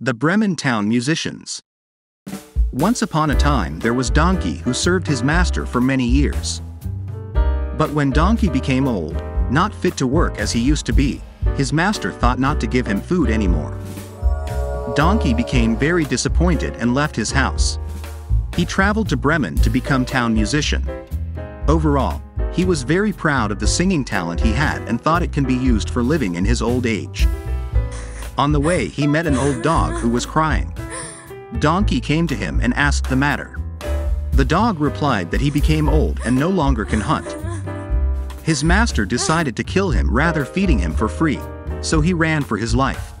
The Bremen Town Musicians. Once upon a time there was Donkey who served his master for many years. But when Donkey became old, not fit to work as he used to be, his master thought not to give him food anymore. Donkey became very disappointed and left his house. He traveled to Bremen to become town musician. Overall, he was very proud of the singing talent he had and thought it can be used for living in his old age. On the way he met an old dog who was crying. Donkey came to him and asked the matter. The dog replied that he became old and no longer can hunt. His master decided to kill him rather feeding him for free, so he ran for his life.